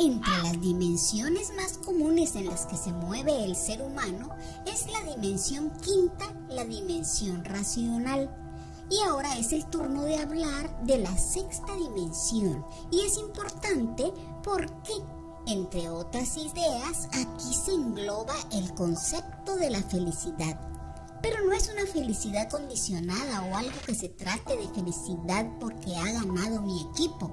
Entre las dimensiones más comunes en las que se mueve el ser humano es la dimensión quinta, la dimensión racional. Y ahora es el turno de hablar de la sexta dimensión. Y es importante porque, entre otras ideas, aquí se engloba el concepto de la felicidad. Pero no es una felicidad condicionada o algo que se trate de felicidad porque ha ganado mi equipo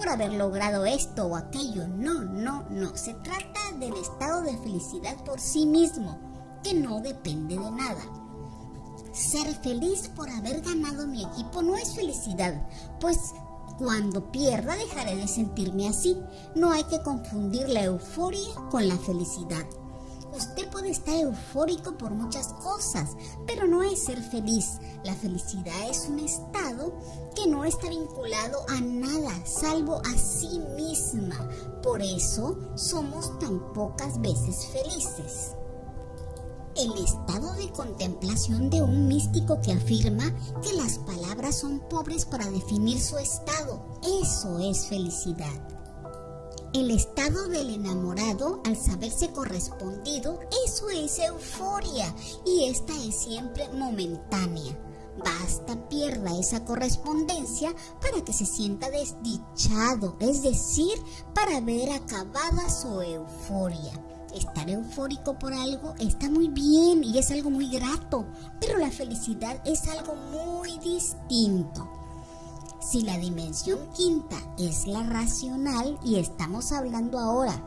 por haber logrado esto o aquello. No, no, no. Se trata del estado de felicidad por sí mismo, que no depende de nada. Ser feliz por haber ganado mi equipo no es felicidad, pues cuando pierda dejaré de sentirme así. No hay que confundir la euforia con la felicidad. Usted puede estar eufórico por muchas cosas, pero no es ser feliz. La felicidad es un estado que no está vinculado a nada, salvo a sí misma. Por eso somos tan pocas veces felices. El estado de contemplación de un místico que afirma que las palabras son pobres para definir su estado. Eso es felicidad. El estado del enamorado al saberse correspondido, eso es euforia y esta es siempre momentánea. Basta pierda esa correspondencia para que se sienta desdichado, es decir, para ver acabada su euforia. Estar eufórico por algo está muy bien y es algo muy grato, pero la felicidad es algo muy distinto. Si la dimensión quinta es la racional y estamos hablando ahora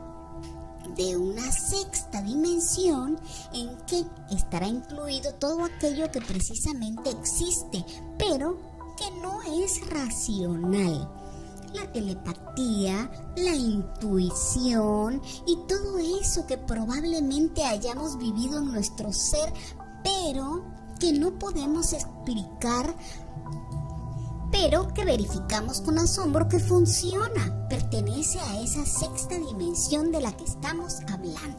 de una sexta dimensión en que estará incluido todo aquello que precisamente existe, pero que no es racional. La telepatía, la intuición y todo eso que probablemente hayamos vivido en nuestro ser, pero que no podemos explicar pero que verificamos con asombro que funciona, pertenece a esa sexta dimensión de la que estamos hablando.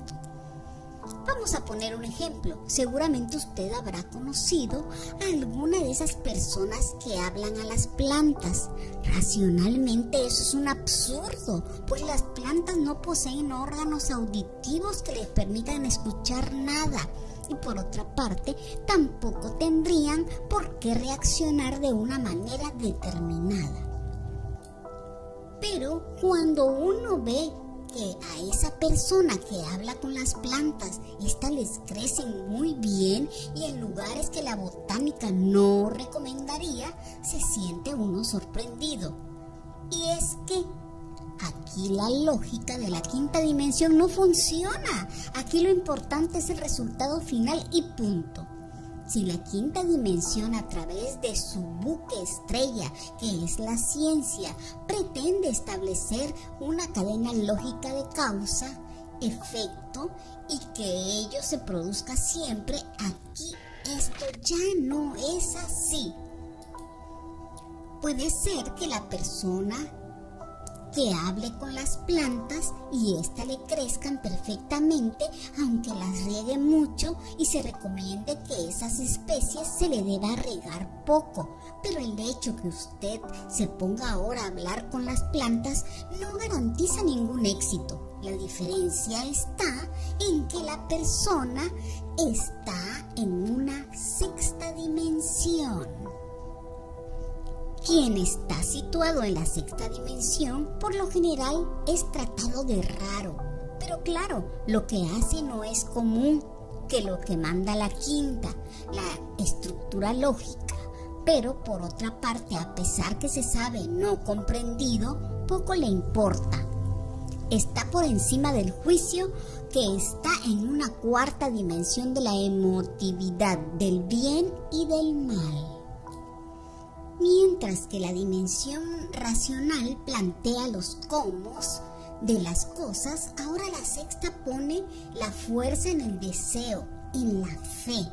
Vamos a poner un ejemplo. Seguramente usted habrá conocido a alguna de esas personas que hablan a las plantas. Racionalmente eso es un absurdo, pues las plantas no poseen órganos auditivos que les permitan escuchar nada y por otra parte tampoco tendrían por qué reaccionar de una manera determinada. Pero cuando uno ve que a esa persona que habla con las plantas, estas les crecen muy bien y en lugares que la botánica no recomendaría, se siente uno sorprendido. Y es que Aquí la lógica de la quinta dimensión no funciona. Aquí lo importante es el resultado final y punto. Si la quinta dimensión a través de su buque estrella, que es la ciencia, pretende establecer una cadena lógica de causa, efecto y que ello se produzca siempre, aquí esto ya no es así. Puede ser que la persona que hable con las plantas y ésta le crezcan perfectamente, aunque las riegue mucho y se recomiende que esas especies se le deba regar poco. Pero el hecho que usted se ponga ahora a hablar con las plantas no garantiza ningún éxito. La diferencia está en que la persona está en una sexta dimensión. Quien está situado en la sexta dimensión por lo general es tratado de raro, pero claro, lo que hace no es común que lo que manda la quinta, la estructura lógica, pero por otra parte, a pesar que se sabe no comprendido, poco le importa. Está por encima del juicio que está en una cuarta dimensión de la emotividad del bien y del mal. Mientras que la dimensión racional plantea los cómo de las cosas, ahora la sexta pone la fuerza en el deseo, en la fe.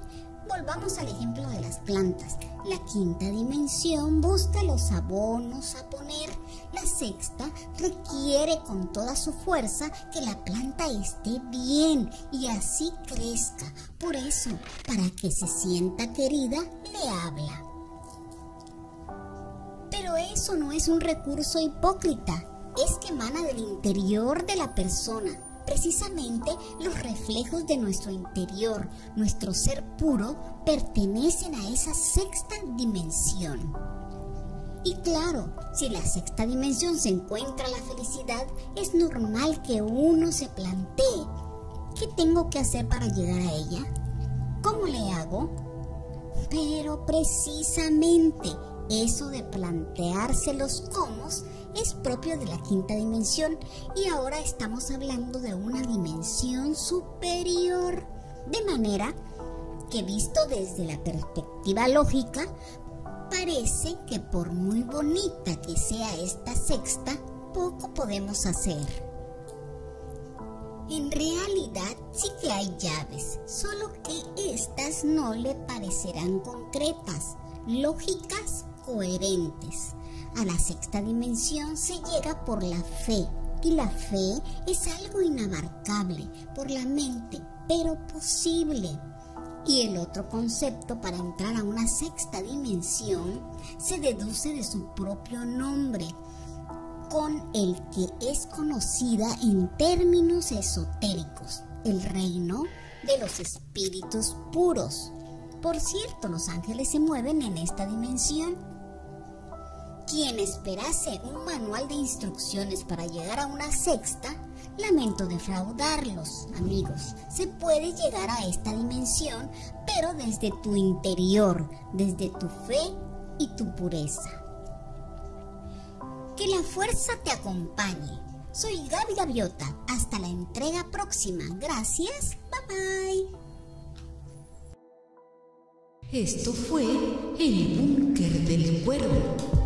Volvamos al ejemplo de las plantas. La quinta dimensión busca los abonos a poner. La sexta requiere con toda su fuerza que la planta esté bien y así crezca. Por eso, para que se sienta querida, le habla eso no es un recurso hipócrita. es que emana del interior de la persona. Precisamente los reflejos de nuestro interior, nuestro ser puro, pertenecen a esa sexta dimensión. Y claro, si la sexta dimensión se encuentra la felicidad, es normal que uno se plantee, ¿qué tengo que hacer para llegar a ella? ¿Cómo le hago? Pero precisamente eso de plantearse los cómo es propio de la quinta dimensión y ahora estamos hablando de una dimensión superior. De manera que visto desde la perspectiva lógica, parece que por muy bonita que sea esta sexta, poco podemos hacer. En realidad sí que hay llaves, solo que estas no le parecerán concretas, lógicas, coherentes. A la sexta dimensión se llega por la fe, y la fe es algo inabarcable por la mente, pero posible y el otro concepto para entrar a una sexta dimensión se deduce de su propio nombre, con el que es conocida en términos esotéricos, el reino de los espíritus puros. Por cierto, los ángeles se mueven en esta dimensión. Quien esperase un manual de instrucciones para llegar a una sexta, Lamento defraudarlos, amigos. Se puede llegar a esta dimensión, pero desde tu interior, desde tu fe y tu pureza. Que la fuerza te acompañe. Soy Gaby Gaviota. Hasta la entrega próxima. Gracias. Bye bye. Esto fue El Búnker del Cuervo.